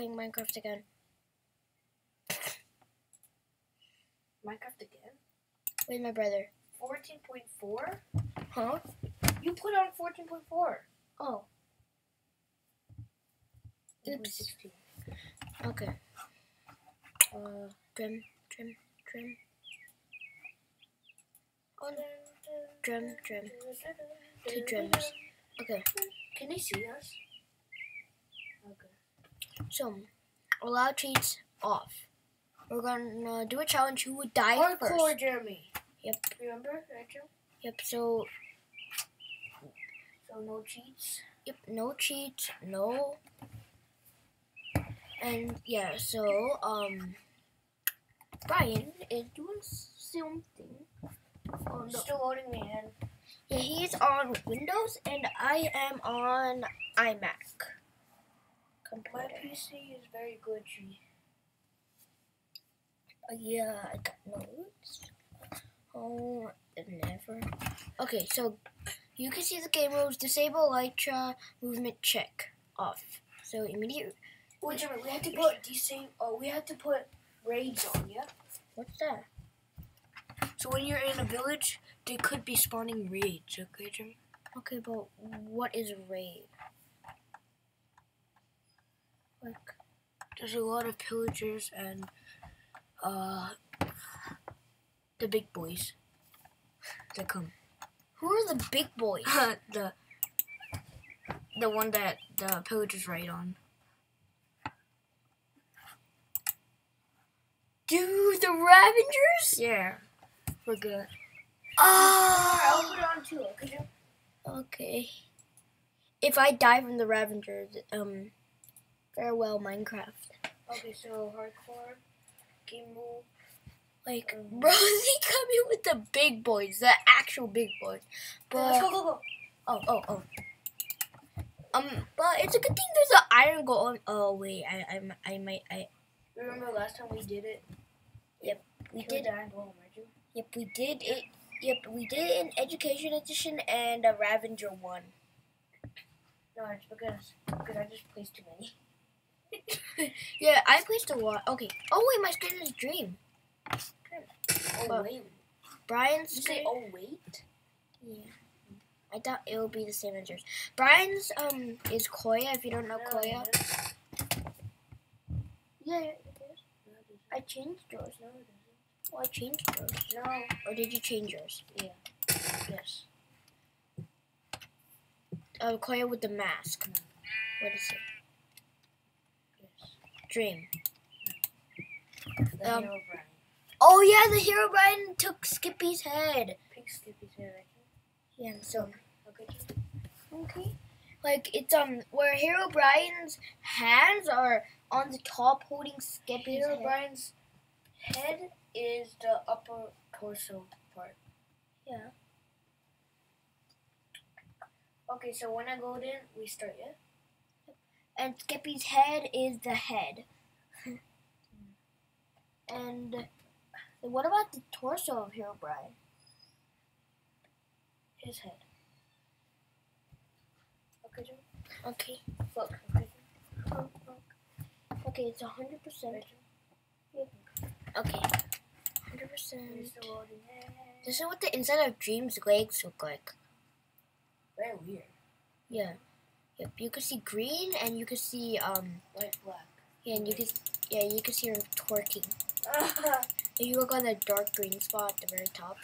playing Minecraft again. Minecraft again. With my brother. Fourteen point four. Huh? You put on fourteen point four. Oh, Oops. okay. Uh, trim, trim, trim. Oh, no. Trim, trim. Two trims. Okay, Can they see us? So allow cheats off. We're gonna do a challenge. Who would die Hardcore first? Jeremy. Yep. Remember, Rachel? Yep. So So no cheats. Yep, no cheats, no. And yeah, so um, Brian is doing something. Oh no, Still loading me in. yeah, he's on Windows and I am on iMac. My PC is very glitchy. Uh, yeah, I got notes. Oh, never. Okay, so you can see the game rules. Disable Elytra movement check off. So immediate. Wait, Jeremy, we have to put decent. Oh, we have to put raids on, yeah. What's that? So when you're in a village, they could be spawning raids. Okay, Jeremy. Okay, but what is raid? Like, There's a lot of pillagers and uh the big boys that come. who are the big boys? the the one that the pillagers ride on. Dude, the Ravengers? Yeah, we're good. Oh, put it on too. Okay. okay. If I die from the Ravengers, um, farewell Minecraft. Okay, so hardcore game move. Like, Um, bro, they come in with the big boys, the actual big boys. But go, go, go. oh, oh, oh. Um, but it's a good thing there's an iron golem. Oh wait, I, I, I might, I, Remember last time we did it? Yep, we did. iron golem, right? you? Yep, we did it. Yep, we did it in Education Edition and a Ravenger one. No, it's because because I just placed too many. Yeah, I placed a lot. Okay. Oh wait, my screen is Dream. Oh But- wait, Brian's you say oh wait? Yeah. I thought it would be the same as yours. Brian's um is Koya. If you don't know No, Koya. Yeah, it is. No, it isn't. I changed yours. No, it isn't. Oh, I changed yours. No. Or did you change yours? Yeah. Yes. Uh, Koya with the mask. What is it? Dream. Um, Oh yeah, the Herobrine took Skippy's head. Pink Skippy's right? Yeah, so Okay. Okay. Like it's um where Herobrine's hands are on the top holding Skippy's Hero head. Brian's head is the upper torso part. Yeah. Okay, so when I go in, we start, yeah? And Skippy's head is the head. and what about the torso of Herobrine? His head. Okay? Okay. Look. Okay. Okay, it's hundred percent. Okay. Hundred percent. Here's the loading head. This is what the inside of Dream's legs look like. Very weird. Yeah. Yep. You can see green and you can see um White, black. yeah and you can yeah you can see her twerking. And you look on the dark green spot at the very top.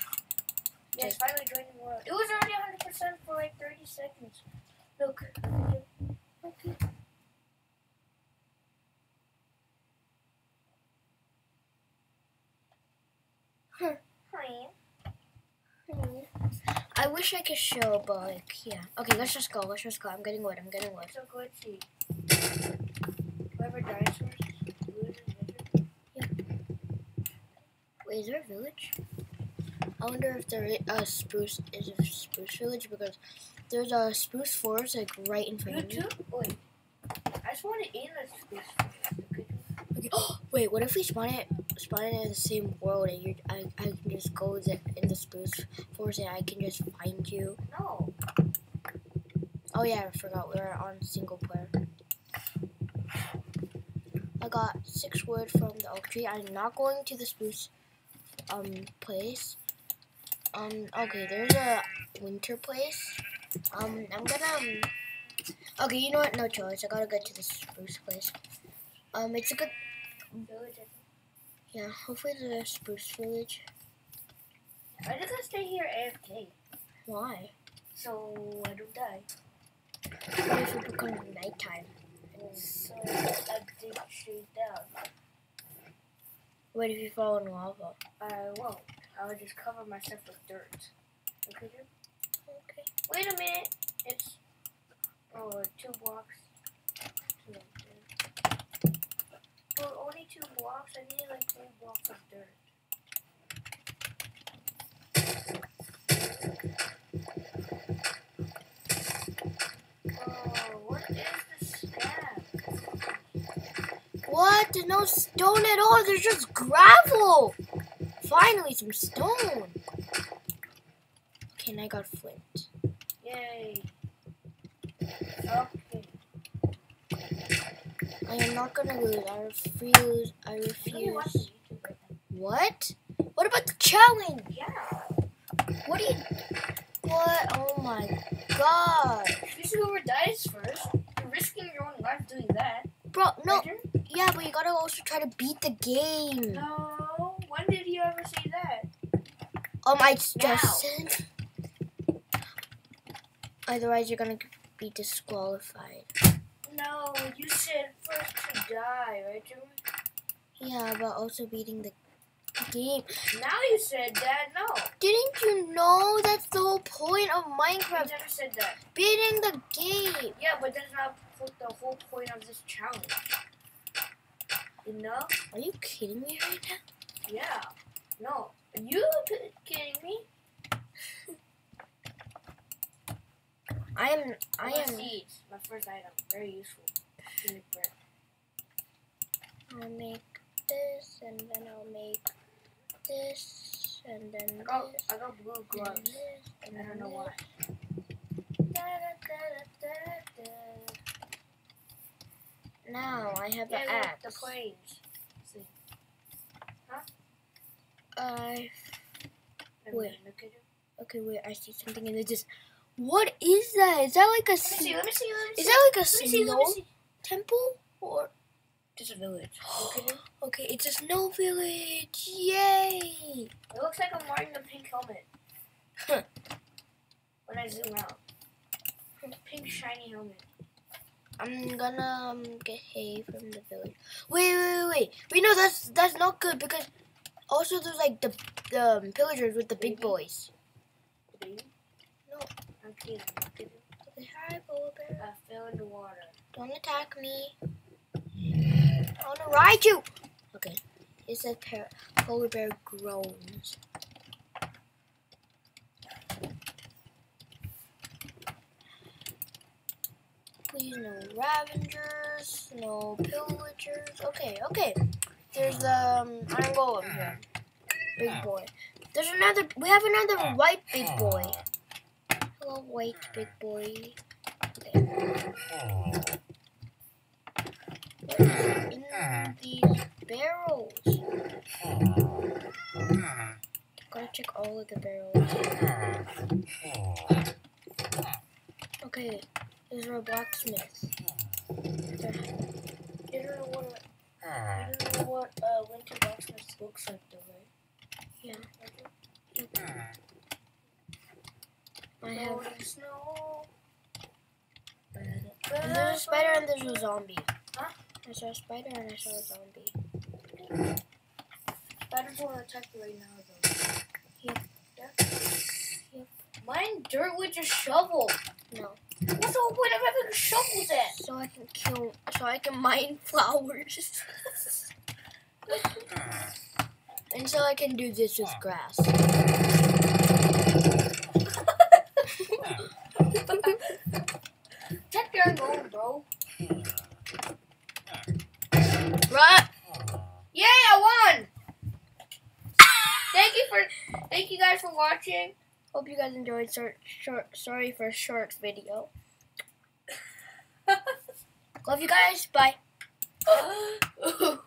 yes, finally joining the world. It was already 100% for like 30 seconds. Look. Okay. Hi. I wish I could show, but like, yeah. Okay, let's just go. Let's just go. I'm getting wood. I'm getting wood. So glitchy. Whoever dinosaurs loses Wait, is there a village? I wonder if there is a spruce is a spruce village because there's a spruce forest like right in You front of me. too? Wait. I just want to eat a space. Okay. Okay. Wait, what if we spawn it spawn it in the same world and you I, I can just go in the spruce forest and I can just find you? No. Oh yeah, I forgot we are on single player. I got six wood from the oak tree. I'm not going to the spruce um place. Um okay, there's a winter place. Um I'm gonna um, Okay, you know what? No choice. I gotta get to the spruce place. Um it's a good Village. I think. yeah, hopefully the spruce village. I just gonna stay here AFK, Why? so I don't die. What if it becomes nighttime? So I dig straight down. What if you fall in lava? I won't. I will just cover myself with dirt. Okay. Jim? Okay. Wait a minute. It's oh two blocks. Two blocks. Oh, only two blocks. I need like three blocks of dirt. Oh, what is this scab? What? There's no stone at all. There's just gravel. Finally, some stone. Okay, and I got flint. Yay. Okay. I am not gonna lose. I refuse. I Let me watch refuse. YouTube right now. What? What about the challenge? Yeah. What are you? What? Oh my god, You see whoever dies first. You're risking your own life doing that. bro. No. Yeah, but you gotta also try to beat the game. No. When did you ever say that? Um, I just Now. said. Otherwise, you're gonna be disqualified. No, you said first to die, right, Jimmy? Yeah, but also beating the game. Now you said that. No. Didn't you know that's the whole point of Minecraft? You never said that. Beating the game. Yeah, but that's not the whole point of this challenge. You know? Are you kidding me right now? Yeah. No. Are you kidding me? I am. I am. seeds. My first item. Very useful. Make bread. I'll make this, and then I'll make this, and then I got, this, I got blue and gloves. this, and I don't know why. Now I have Yeah, an axe. the planes. See. Huh? I Wait. mind, Look at it. okay. Wait, I see something in the dis. What is that? Is that like a? Let me see. Let me see. Let me see. Is that like a Let me see. Let me snow see. temple or? Just a village. Okay, it's a snow village. Yay! It looks like I'm wearing the pink helmet. Huh. when I zoom out. Pink shiny helmet. I'm gonna um, get hay from the village. Wait, wait, wait, wait. Wait, no, that's that's not good because also there's like the the um, pillagers with the big boys. No. I'm kidding. I'm kidding. Okay, hi, polar bear. I fell in the water. Don't attack me. I wanna ride you. Okay, it says polar bear groans. Please, no ravengers, no pillagers. Okay, okay. There's um iron golem here. Big boy. There's another. We have another white big boy. Hello, white big boy. Is in these barrels? Gotta check all of the barrels. Okay, there's a blacksmith. You don't know what you know what uh, winter blacksmith looks like though, right? Yeah. Okay. I have. Snow. There's a spider and there's a zombie. Huh? I saw a spider and I saw a zombie. Spiders will attack you right now though. Yep. Yeah? Yep. Mine dirt with a shovel. No. What's the whole point of having a shovel then? So I can kill. So I can mine flowers. and so I can do this with grass. Your bro. Right. Yay, I won! thank you for, thank you guys for watching. Hope you guys enjoyed. Short, short. Sorry for a short video. Love you guys. Bye.